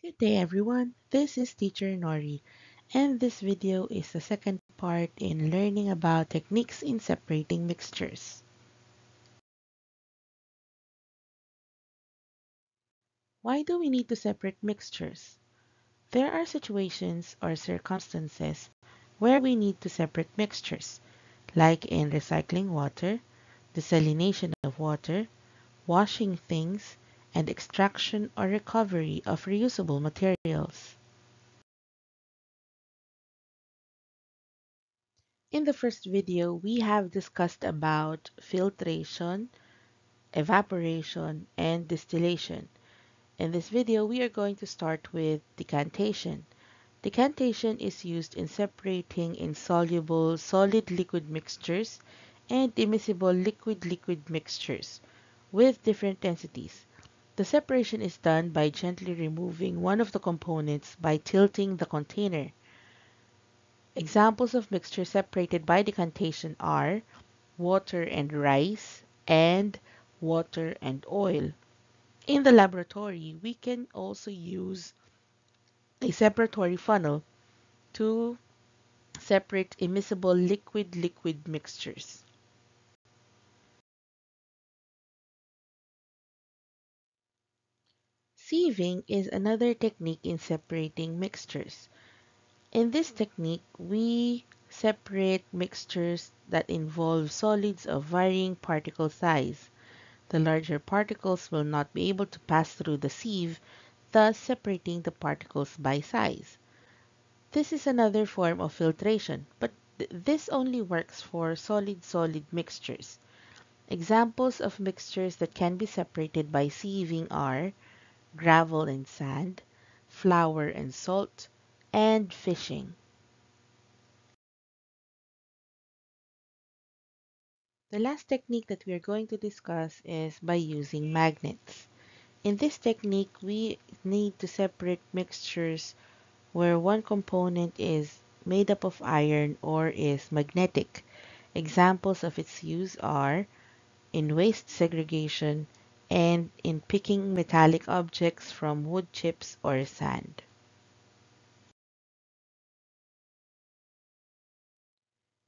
Good day everyone, this is teacher Nori and this video is the second part in learning about techniques in separating mixtures. Why do we need to separate mixtures? There are situations or circumstances where we need to separate mixtures, like in recycling water, desalination of water, washing things, and extraction or recovery of reusable materials. In the first video, we have discussed about filtration, evaporation, and distillation. In this video, we are going to start with decantation. Decantation is used in separating insoluble solid-liquid mixtures and immiscible liquid-liquid mixtures with different densities. The separation is done by gently removing one of the components by tilting the container. Examples of mixtures separated by decantation are water and rice and water and oil. In the laboratory, we can also use a separatory funnel to separate immiscible liquid-liquid mixtures. Sieving is another technique in separating mixtures. In this technique, we separate mixtures that involve solids of varying particle size. The larger particles will not be able to pass through the sieve, thus separating the particles by size. This is another form of filtration, but th this only works for solid-solid mixtures. Examples of mixtures that can be separated by sieving are gravel and sand, flour and salt, and fishing. The last technique that we are going to discuss is by using magnets. In this technique, we need to separate mixtures where one component is made up of iron or is magnetic. Examples of its use are in waste segregation and in picking metallic objects from wood chips or sand.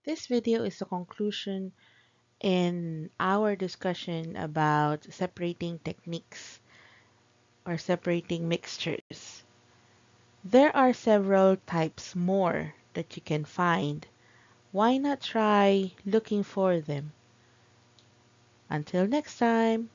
This video is a conclusion in our discussion about separating techniques or separating mixtures. There are several types more that you can find. Why not try looking for them? Until next time.